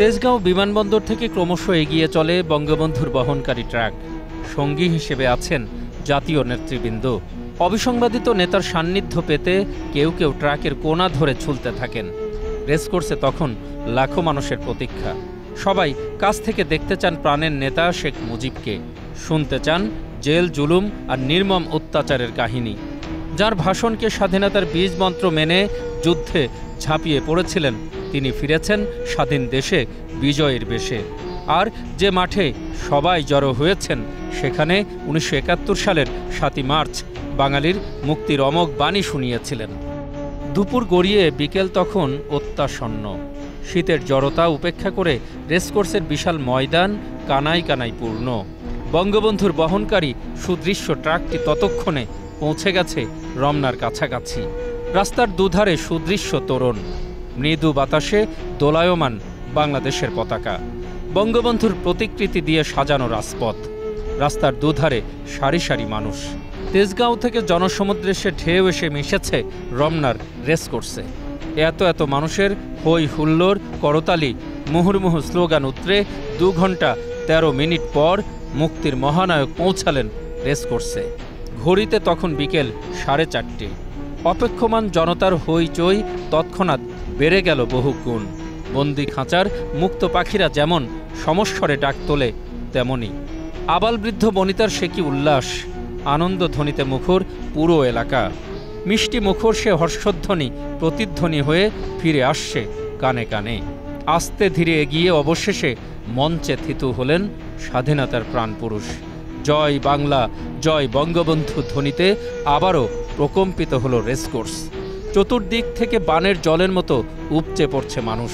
তেজগাঁও বিমানবন্দর থেকে ক্রমশ এগিয়ে চলে বঙ্গবন্ধুর বহনকারী ট্রাক। সঙ্গী হিসেবে আছেন জাতীয় নেতৃবৃন্দ। অবিসংবাদিত নেতার সান্নিধ্য পেতে কেউ কেউ ট্রাকের কোনা ধরে ঝুলতে থাকেন। রেসকোর্সে তখন লাখো মানুষের প্রতীক্ষা। সবাই কাছ থেকে দেখতে চান প্রাণের নেতা শেখ মুজিবকে। শুনতে চান জেল, জুলুম আর নির্মম অত্যাচারের কাহিনী। যার ভাষণকে স্বাধীনতার বীজ মন্ত্র মেনে যুদ্ধে ঝাঁপিয়ে পড়েছিলেন। তিনি ফিরেছেন স্বাধীন দেশে, বিজয়ের বেশে। আর যে মাঠে সবাই জড়ো হয়েছেন, সেখানে উনিশশো একাত্তর সালের সাতই মার্চ বাঙালির মুক্তির অমোঘ বাণী শুনিয়েছিলেন। দুপুর গড়িয়ে বিকেল তখন অত্যাসন্ন। শীতের জড়তা উপেক্ষা করে রেসকোর্সের বিশাল ময়দান কানাই কানাই পূর্ণ। বঙ্গবন্ধুর বহনকারী সুদৃশ্য ট্রাকটি ততক্ষণে পৌঁছে গেছে রমনার কাছাকাছি। রাস্তার দুধারে সুদৃশ্য তোরণ। মৃদু বাতাসে দোলায়মান বাংলাদেশের পতাকা। বঙ্গবন্ধুর প্রতিকৃতি দিয়ে সাজানো রাজপথ। রাস্তার দুধারে সারি সারি মানুষ। তেজগাঁও থেকে জনসমুদ্রে সে ঢেউ এসে মিশেছে রমনার রেসকোর্সে এত এত মানুষের হই হুল্লোর করতালি, মুহুর্মুহু স্লোগান উতরে দু ঘণ্টা তেরো মিনিট পর মুক্তির মহানায়ক পৌঁছালেন রেসকোর্সে ঘড়িতে তখন বিকেল সাড়ে চারটে। অপেক্ষমান জনতার হইচই তৎক্ষণাৎ বেড়ে গেল বহু গুণ। বন্দি খাঁচার মুক্ত পাখিরা যেমন সমস্বরে ডাক তোলে, তেমনি আবালবৃদ্ধ বনিতার সে কি উল্লাস, আনন্দ ধ্বনিতে মুখর পুরো এলাকা। মিষ্টি মুখর সে হর্ষধ্বনি, প্রতিধ্বনি হয়ে ফিরে আসছে কানে কানে। আস্তে ধীরে এগিয়ে অবশেষে মঞ্চে থিতু হলেন স্বাধীনতার প্রাণপুরুষ। জয় বাংলা, জয় বঙ্গবন্ধু ধ্বনিতে আবারও প্রকম্পিত হলো রেসকোর্স চতুর্দিক থেকে বানের জলের মতো উপচে পড়ছে মানুষ।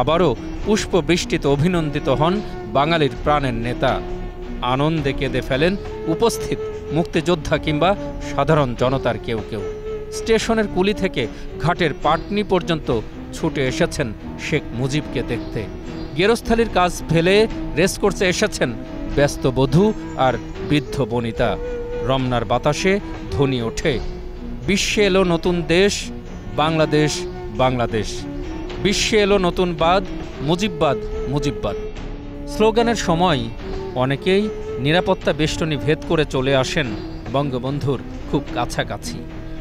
আবারও পুষ্পবৃষ্টিতে অভিনন্দিত হন বাঙালির প্রাণের নেতা। আনন্দে কেঁদে ফেলেন উপস্থিত মুক্তিযোদ্ধা কিংবা সাধারণ জনতার কেউ কেউ। স্টেশনের কুলি থেকে ঘাটের পাটনি পর্যন্ত ছুটে এসেছেন শেখ মুজিবকে দেখতে। গেরস্থালির কাজ ফেলে রেসকোর্সে এসেছেন ব্যস্ত বধূ আর বৃদ্ধ বনিতা। রমনার বাতাসে ধ্বনি ওঠে। বিশ্বে এলো নতুন দেশ, বাংলাদেশ বাংলাদেশ। বিশ্বে এলো নতুন বাদ, মুজিববাদ মুজিববাদ। স্লোগানের সময় অনেকেই নিরাপত্তা বেষ্টনী ভেদ করে চলে আসেন বঙ্গবন্ধুর খুব কাছাকাছি।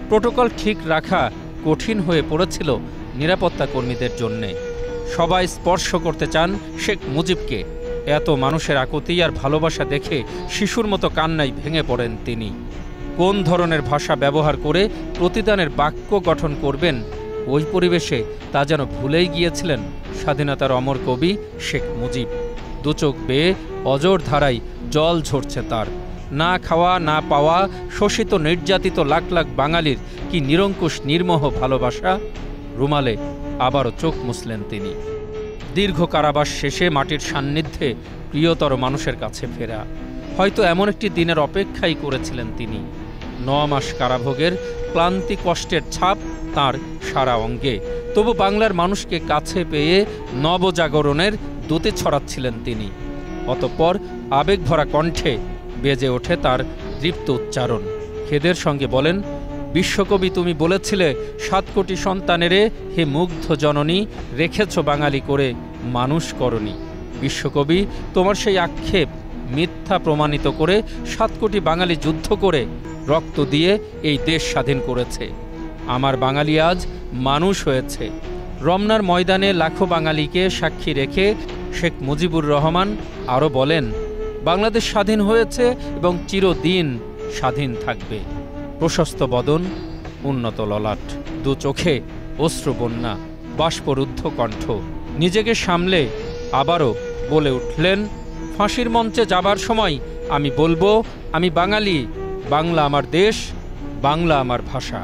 প্রোটোকল ঠিক রাখা কঠিন হয়ে পড়েছিল নিরাপত্তা কর্মীদের জন্যে। সবাই স্পর্শ করতে চান শেখ মুজিবকে। এত মানুষের আকুতি আর ভালোবাসা দেখে শিশুর মতো কান্নায় ভেঙে পড়েন তিনি। কোন ধরনের ভাষা ব্যবহার করে প্রতিদানের বাক্য গঠন করবেন ওই পরিবেশে তা যেন ভুলেই গিয়েছিলেন স্বাধীনতার অমর কবি শেখ মুজিব। দুচোখ বেয়ে অজর ধারায় জল ঝরছে তার। না খাওয়া, না পাওয়া, শোষিত, নির্যাতিত লাখ লাখ বাঙালির কি নিরঙ্কুশ, নির্মোহ ভালোবাসা? রুমালে আবারও চোখ মুছলেন তিনি। দীর্ঘ কারাবাস শেষে মাটির সান্নিধ্যে প্রিয়তর মানুষের কাছে ফেরা। হয়তো এমন একটি দিনের অপেক্ষাই করেছিলেন তিনি। ন মাস কারাভোগের ক্লান্তি কষ্টের ছাপ তার সারা অঙ্গে। তবু বাংলার মানুষকে কাছে পেয়ে নবজাগরণের দূতে ছড়াচ্ছিলেন তিনি। অতঃপর আবেগভরা কণ্ঠে বেজে ওঠে তার দৃপ্ত উচ্চারণ। খেদের সঙ্গে বলেন, বিশ্বকবি তুমি বলেছিলে, সাত কোটি সন্তানেরে হে মুগ্ধ জননী, রেখেছ বাঙালি করে মানুষ করনি বিশ্বকবি, তোমার সেই আক্ষেপ মিথ্যা প্রমাণিত করে সাত কোটি বাঙালি যুদ্ধ করে রক্ত দিয়ে এই দেশ স্বাধীন করেছে। আমার বাঙালি আজ মানুষ হয়েছে। রমনার ময়দানে লাখো বাঙালিকে সাক্ষী রেখে শেখ মুজিবুর রহমান আরও বলেন, বাংলাদেশ স্বাধীন হয়েছে এবং চিরদিন স্বাধীন থাকবে। প্রশস্ত বদন, উন্নত ললাট, দু চোখে অশ্রুবন্যা বাষ্পরুদ্ধ কণ্ঠ। নিজেকে সামলে আবারও বলে উঠলেন ফাঁসির মঞ্চে যাবার সময় আমি বলব আমি বাঙালি বাংলা আমার দেশ বাংলা আমার ভাষা।